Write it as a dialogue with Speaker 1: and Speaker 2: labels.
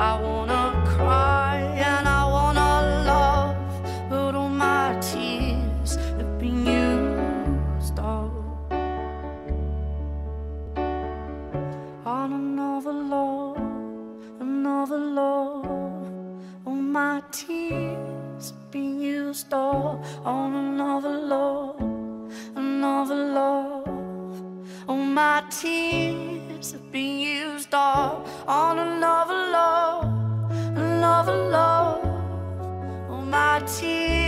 Speaker 1: I wanna cry and I wanna love, but all my tears have been used up on another love, another love. All my tears have been used up on another love, another love. All my tears have been used up on another another love. All my tears.